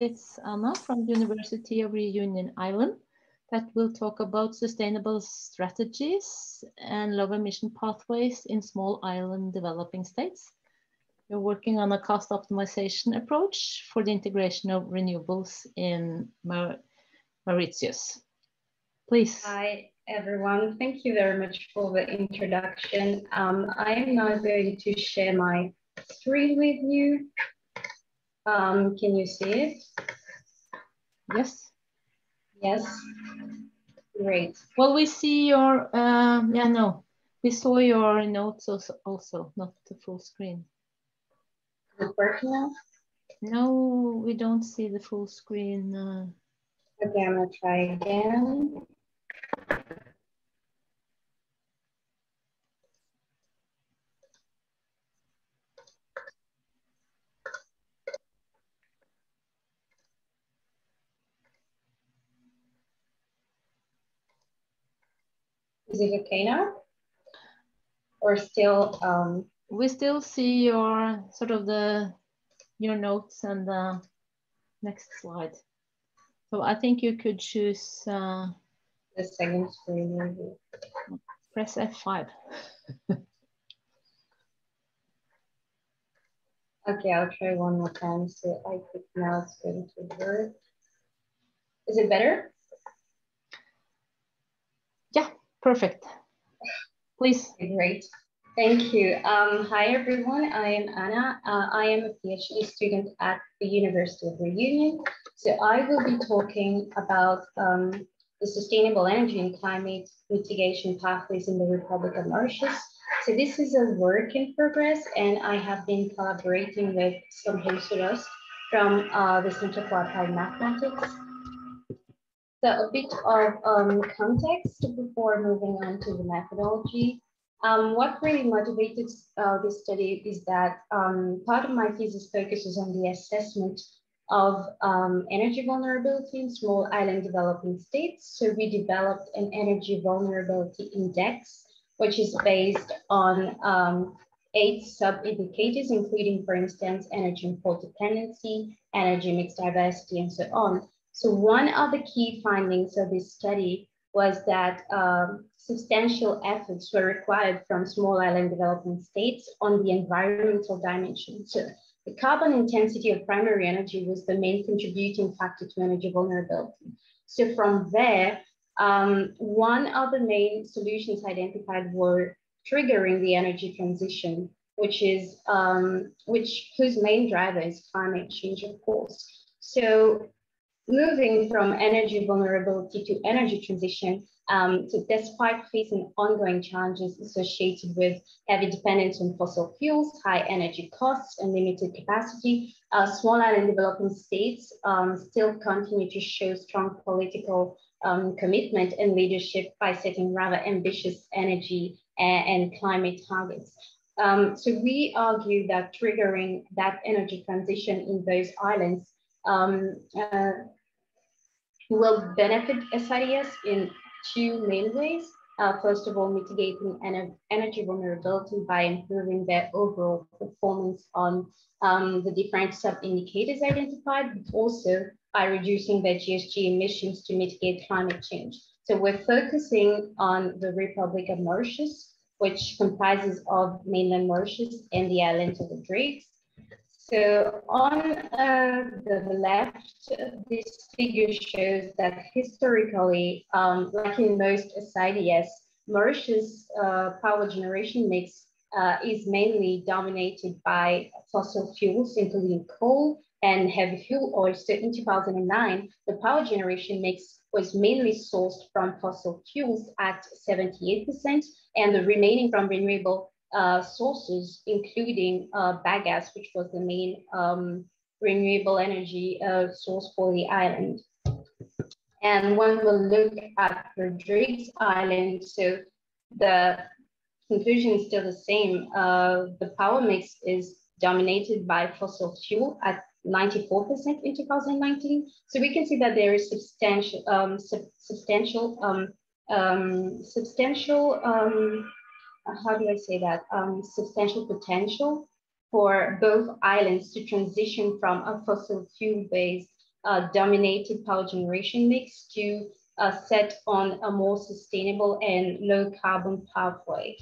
It's Anna from University of Reunion Island that will talk about sustainable strategies and low emission pathways in small island developing states. We're working on a cost optimization approach for the integration of renewables in Mauritius. Please. Hi, everyone. Thank you very much for the introduction. Um, I am now going to share my screen with you. Um, can you see it? Yes. Yes. Great. Well, we see your, uh, yeah, no, we saw your notes also, also not the full screen. It working now? No, we don't see the full screen. Uh... Okay, I'm gonna try again. Is it okay now? Or still? Um... We still see your sort of the your notes and the next slide. So I think you could choose uh, the second screen. Press F5. okay, I'll try one more time. So I think now it's going to work. Is it better? Perfect. Please. Great. Thank you. Um, hi, everyone. I am Anna. Uh, I am a PhD student at the University of Reunion. So I will be talking about um, the sustainable energy and climate mitigation pathways in the Republic of Mauritius. So this is a work in progress, and I have been collaborating with some postdocs from uh, the Center for Applied Mathematics so a bit of um, context before moving on to the methodology. Um, what really motivated uh, this study is that um, part of my thesis focuses on the assessment of um, energy vulnerability in small island developing states. So we developed an energy vulnerability index, which is based on um, eight sub-indicators, including, for instance, energy import dependency, energy mix diversity, and so on. So one of the key findings of this study was that um, substantial efforts were required from small island developing states on the environmental dimension. So the carbon intensity of primary energy was the main contributing factor to energy vulnerability. So from there, um, one of the main solutions identified were triggering the energy transition, which is um, which whose main driver is climate change, of course. So moving from energy vulnerability to energy transition, um, so despite facing ongoing challenges associated with heavy dependence on fossil fuels, high energy costs, and limited capacity, uh, small island developing states um, still continue to show strong political um, commitment and leadership by setting rather ambitious energy and, and climate targets. Um, so we argue that triggering that energy transition in those islands um, uh, will benefit SIDS in two main ways. Uh, first of all, mitigating ener energy vulnerability by improving their overall performance on um, the different sub-indicators identified, but also by reducing their GHG emissions to mitigate climate change. So we're focusing on the Republic of Mauritius, which comprises of mainland Mauritius and the islands of the Rodrigues. So on uh, the left, this figure shows that historically, um, like in most SIDS, Mauritius uh, power generation mix uh, is mainly dominated by fossil fuels, including coal and heavy fuel oil. So in 2009, the power generation mix was mainly sourced from fossil fuels at 78%, and the remaining from renewable uh, sources, including uh, bagasse, which was the main um, renewable energy uh, source for the island. And when we look at the Rodrigues Island, so the conclusion is still the same. Uh, the power mix is dominated by fossil fuel at 94% in 2019. So we can see that there is substantial, um, sub substantial, um, um, substantial um, how do I say that, um, substantial potential for both islands to transition from a fossil fuel-based uh, dominated power generation mix to uh, set on a more sustainable and low carbon pathway.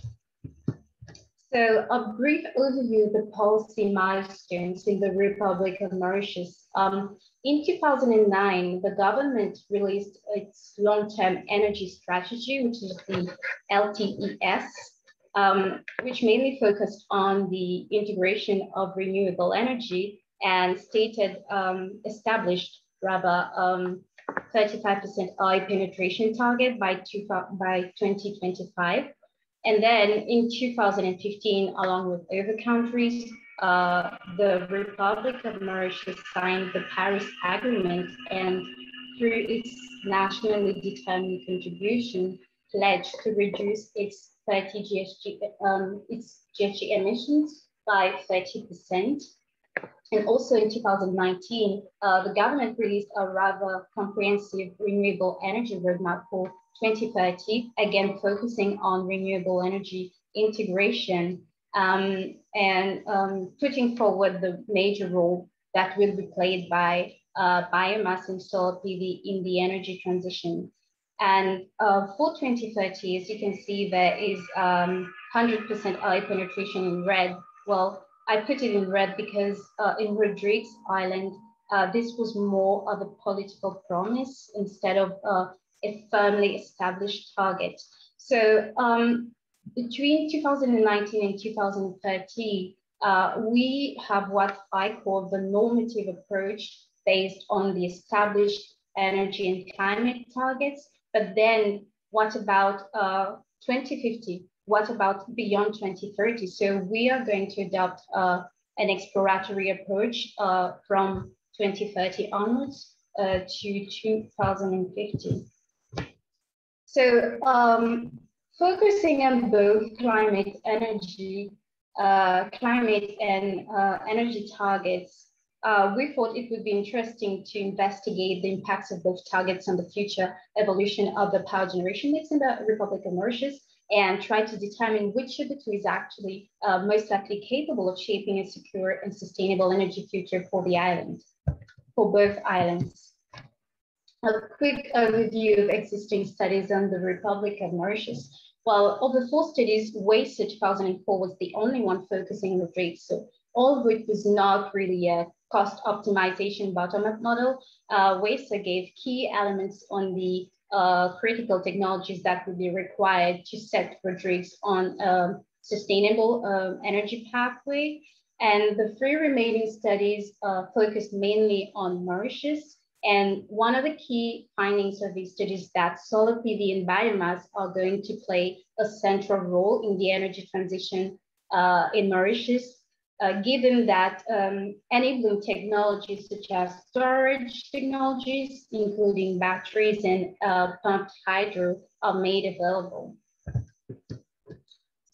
So a brief overview of the policy milestones in the Republic of Mauritius. Um, in 2009, the government released its long-term energy strategy, which is the LTES, um, which mainly focused on the integration of renewable energy and stated um, established rather 35% um, oil penetration target by, two, by 2025 and then in 2015, along with other countries, uh, the Republic of Mauritius signed the Paris Agreement and through its nationally determined contribution, pledged to reduce its 30 GHG, um, its GHG emissions by 30%. And also in 2019, uh, the government released a rather comprehensive renewable energy roadmap for 2030, again, focusing on renewable energy integration um, and um, putting forward the major role that will be played by uh, biomass and solar PV in the energy transition. And uh, for 2030, as you can see, there is 100% um, oil penetration in red. Well, I put it in red because uh, in Rodrigues Island, uh, this was more of a political promise instead of uh, a firmly established target. So um, between 2019 and 2030, uh, we have what I call the normative approach based on the established energy and climate targets. But then what about uh, 2050? What about beyond 2030? So we are going to adopt uh, an exploratory approach uh, from 2030 onwards uh, to 2050. So um, focusing on both climate energy, uh, climate and uh, energy targets, uh, we thought it would be interesting to investigate the impacts of both targets on the future evolution of the power generation mix in the Republic of Mauritius and try to determine which of the two is actually uh, most likely capable of shaping a secure and sustainable energy future for the island, for both islands a quick overview of existing studies on the Republic of Mauritius. While of the four studies, Weisser 2004 was the only one focusing on the rate. So all of which was not really a cost optimization bottom-up model. Uh, Weisser gave key elements on the uh, critical technologies that would be required to set Rodrigues on a sustainable uh, energy pathway. And the three remaining studies uh, focused mainly on Mauritius, and one of the key findings of these studies is that solar PV and biomass are going to play a central role in the energy transition uh, in Mauritius, uh, given that um, enabling technologies such as storage technologies, including batteries and uh, pumped hydro, are made available.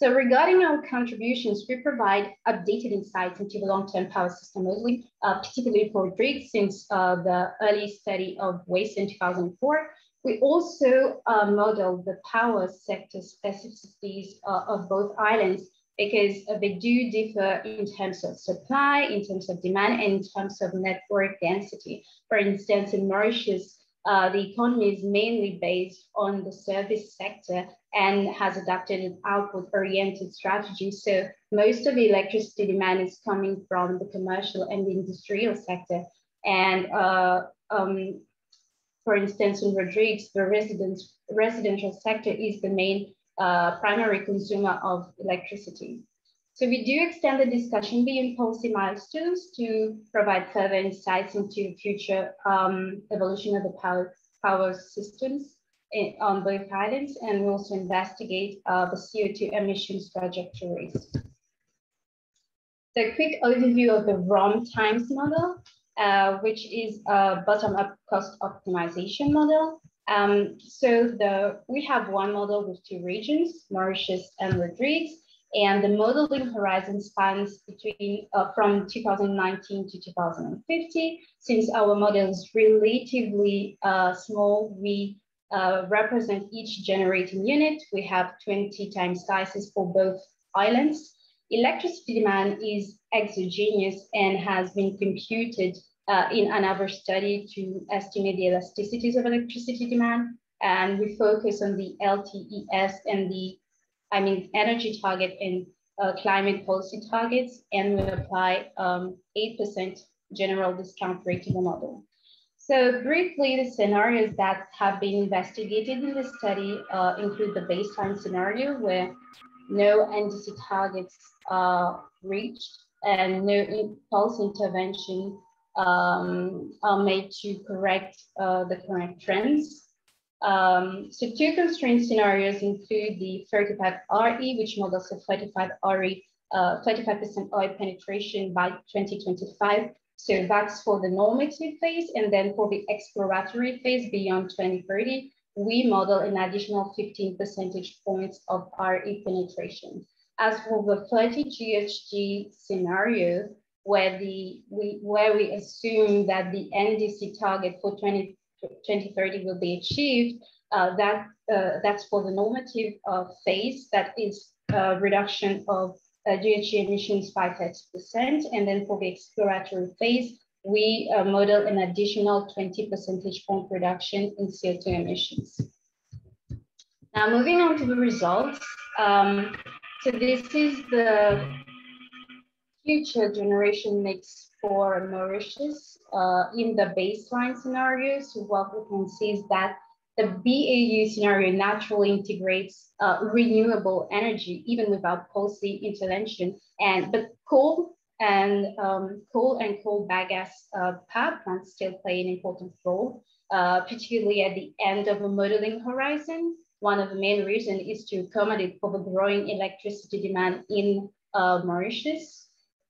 So regarding our contributions, we provide updated insights into the long-term power system modeling, uh, particularly for Rodrigues since uh, the early study of Weisser 2004. We also uh, model the power sector specificities uh, of both islands because they do differ in terms of supply, in terms of demand, and in terms of network density. For instance, in Mauritius, uh, the economy is mainly based on the service sector and has adopted an output-oriented strategy. So most of the electricity demand is coming from the commercial and industrial sector. And uh, um, for instance, in Rodrigues, the residence, residential sector is the main uh, primary consumer of electricity. So we do extend the discussion beyond policy milestones to provide further insights into future um, evolution of the power, power systems in, on both islands, and we also investigate uh, the CO2 emissions trajectories. So a quick overview of the ROM times model, uh, which is a bottom-up cost optimization model. Um, so the we have one model with two regions, Mauritius and Rodrigues, and the modeling horizon spans between uh, from 2019 to 2050. Since our model is relatively uh, small, we uh, represent each generating unit. We have 20 time slices for both islands. Electricity demand is exogenous and has been computed uh, in another study to estimate the elasticities of electricity demand. And we focus on the LTES and the, I mean, energy target and uh, climate policy targets, and we apply 8% um, general discount rate to the model. So briefly, the scenarios that have been investigated in the study uh, include the baseline scenario where no NDC targets are reached and no impulse intervention um, are made to correct uh, the current trends. Um, so two constraint scenarios include the 35RE, which models a 35RE, 35% uh, oil penetration by 2025 so that's for the normative phase. And then for the exploratory phase beyond 2030, we model an additional 15 percentage points of RE penetration. As for the 30 GHG scenario, where, the, we, where we assume that the NDC target for 20, 2030 will be achieved, uh, that, uh, that's for the normative uh, phase, that is a reduction of uh, GHG emissions by 30%. And then for the exploratory phase, we uh, model an additional 20 percentage point reduction in CO2 emissions. Now moving on to the results. Um, so this is the future generation mix for Mauritius uh, in the baseline scenario. So what we can see is that the BAU scenario naturally integrates uh, renewable energy even without policy intervention. And but coal and um, coal and coal bagasse uh, power plants still play an important role, uh, particularly at the end of a modeling horizon. One of the main reasons is to accommodate for the growing electricity demand in uh, Mauritius.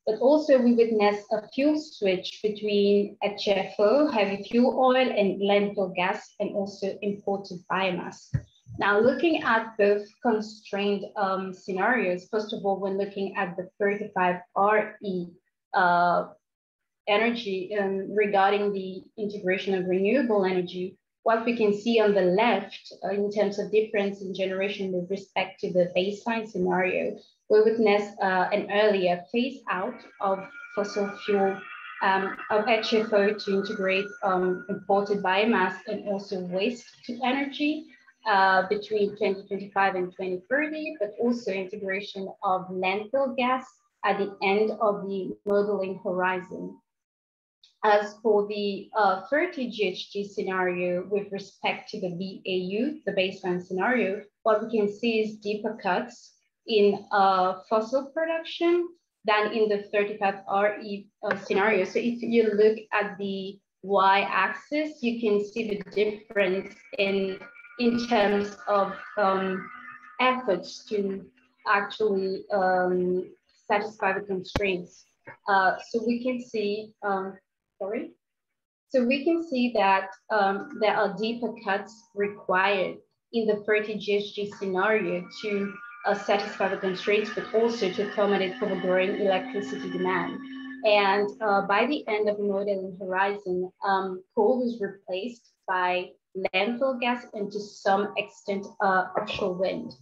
But also we witness a fuel switch between HFO, heavy fuel oil, and landfill gas, and also imported biomass. Now, looking at both constrained um, scenarios, first of all, when looking at the 35RE uh, energy um, regarding the integration of renewable energy, what we can see on the left uh, in terms of difference in generation with respect to the baseline scenario we witness uh, an earlier phase out of fossil fuel um, of HFO to integrate um, imported biomass and also waste to energy uh, between 2025 and 2030, but also integration of landfill gas at the end of the modeling horizon. As for the uh, 30 GHG scenario with respect to the BAU, the baseline scenario, what we can see is deeper cuts in uh, fossil production than in the 35RE uh, scenario. So if you look at the y-axis, you can see the difference in, in terms of um, efforts to actually um, satisfy the constraints. Uh, so we can see, um, So we can see that um, there are deeper cuts required in the 30 GHG scenario to uh, satisfy the constraints, but also to accommodate for the growing electricity demand. And uh, by the end of the modeling horizon, um, coal was replaced by landfill gas and to some extent uh, offshore wind.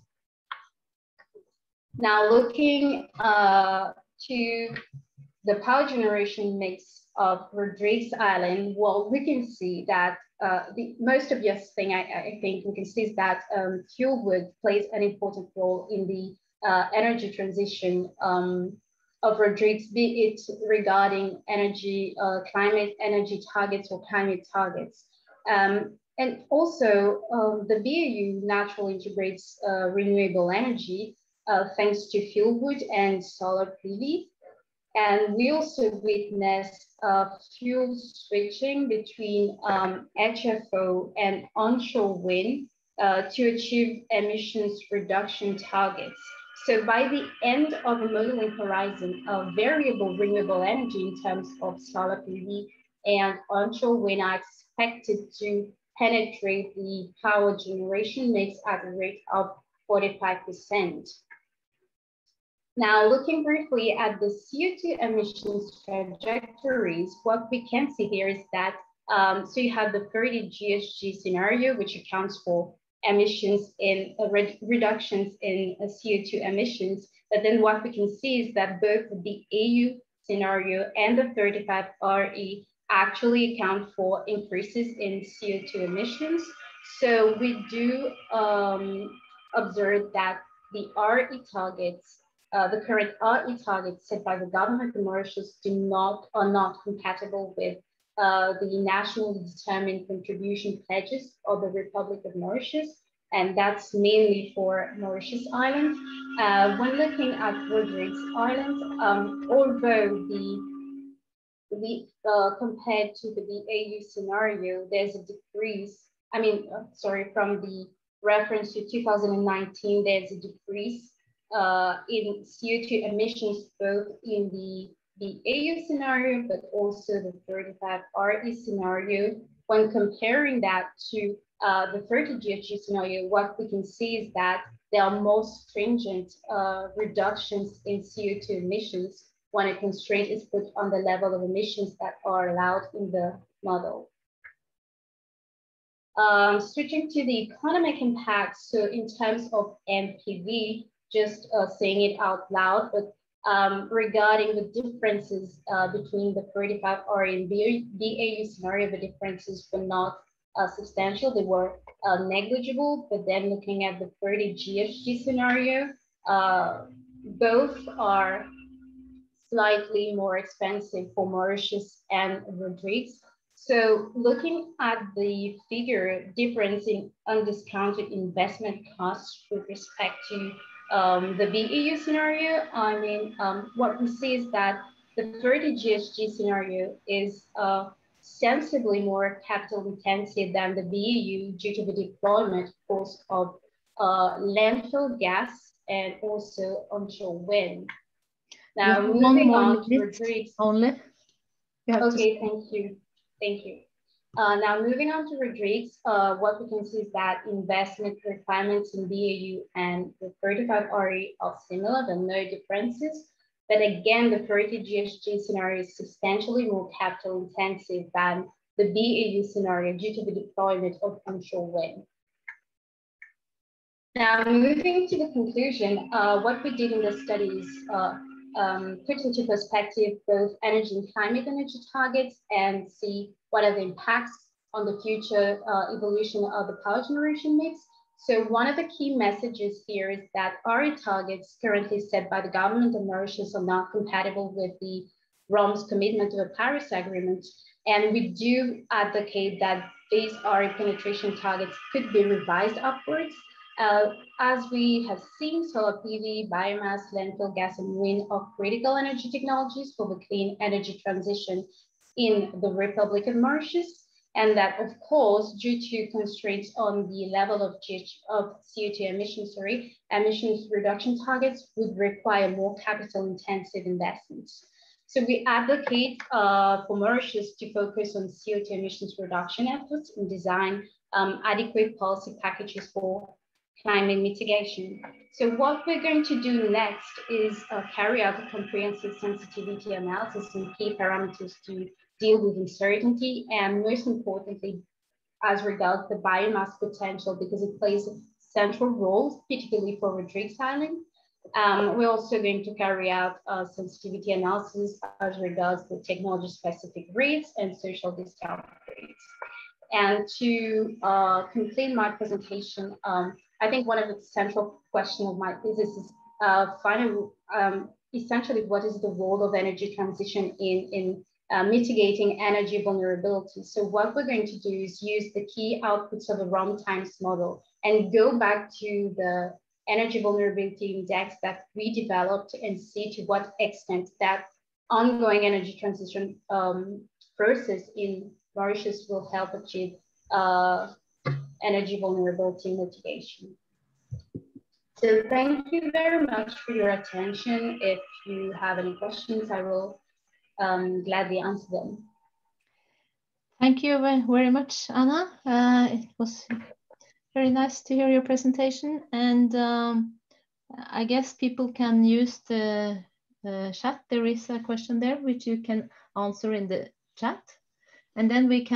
Now looking uh, to the power generation mix of Rodrigues Island, well, we can see that uh, the most obvious thing I, I, think we can see is that um, fuel wood plays an important role in the uh, energy transition um, of Rodrigues, be it regarding energy, uh, climate energy targets or climate targets. Um, and also um, the BAU naturally integrates uh, renewable energy uh, thanks to fuel wood and solar PV. And we also witnessed fuel switching between um, HFO and onshore wind uh, to achieve emissions reduction targets. So by the end of the modeling horizon, uh, variable renewable energy in terms of solar PV and onshore wind are expected to penetrate the power generation mix at a rate of 45%. Now, looking briefly at the CO2 emissions trajectories, what we can see here is that, um, so you have the 30 GHG scenario, which accounts for emissions in uh, re reductions in uh, CO2 emissions. But then what we can see is that both the BAU scenario and the 35RE actually account for increases in CO2 emissions. So we do um, observe that the RE targets, uh, the current RE targets set by the government of Mauritius do not, are not compatible with uh, the nationally determined contribution pledges of the Republic of Mauritius, and that's mainly for Mauritius Island. Uh, when looking at Rodrigues Island, um, although the the, uh, compared to the BAU scenario, there's a decrease. I mean, uh, sorry, from the reference to 2019, there's a decrease uh, in CO2 emissions, both in the, the BAU scenario, but also the 35 RE scenario. When comparing that to uh, the 30 GHG scenario, what we can see is that there are more stringent uh, reductions in CO2 emissions when a constraint is put on the level of emissions that are allowed in the model. Um, switching to the economic impact, so in terms of NPV, just uh, saying it out loud, but um, regarding the differences uh, between the 35 R and BAU scenario, the differences were not uh, substantial, they were uh, negligible, but then looking at the 30 GHG scenario, uh, both are slightly more expensive for Mauritius and Rodrigues. So looking at the figure difference in undiscounted investment costs with respect to um, the BAU scenario, I mean, um, what we see is that the 30 GHG scenario is uh, sensibly more capital intensive than the BAU due to the deployment cost of uh, landfill gas and also onshore wind. Now moving on to Rodrigues. Only. Okay, thank you. Thank you. Uh, now moving on to Rodrigues, uh, what we can see is that investment requirements in BAU and the 35 RE are similar, are no differences. But again, the 30 GHG scenario is substantially more capital intensive than the BAU scenario due to the deployment of onshore wind. Now, moving to the conclusion, uh, what we did in the studies uh, um, put into perspective both energy and climate energy targets and see what are the impacts on the future uh, evolution of the power generation mix. So one of the key messages here is that RE targets currently set by the government of Mauritius are not compatible with the ROM's commitment to the Paris Agreement. And we do advocate that these RE penetration targets could be revised upwards uh, as we have seen, solar PV, biomass, landfill gas, and wind are critical energy technologies for the clean energy transition in the Republic of Mauritius. And that, of course, due to constraints on the level of, GH, of CO2 emissions, sorry, emissions reduction targets would require more capital intensive investments. So we advocate uh, for Mauritius to focus on CO2 emissions reduction efforts and design um, adequate policy packages for climate mitigation. So what we're going to do next is uh, carry out a comprehensive sensitivity analysis and key parameters to deal with uncertainty and most importantly, as regards the biomass potential because it plays a central role, particularly for Rodrigues Island. Um, we're also going to carry out a sensitivity analysis as regards the technology specific rates and social discount rates. And to uh, complete my presentation, um, I think one of the central questions of my thesis is uh, finding um, essentially what is the role of energy transition in, in uh, mitigating energy vulnerability. So what we're going to do is use the key outputs of the ROM times model and go back to the energy vulnerability index that we developed and see to what extent that ongoing energy transition um, process in Mauritius will help achieve uh, energy vulnerability mitigation. So thank you very much for your attention. If you have any questions, I will um, gladly answer them. Thank you very much, Anna. Uh, it was very nice to hear your presentation. And um, I guess people can use the, the chat. There is a question there which you can answer in the chat. And then we can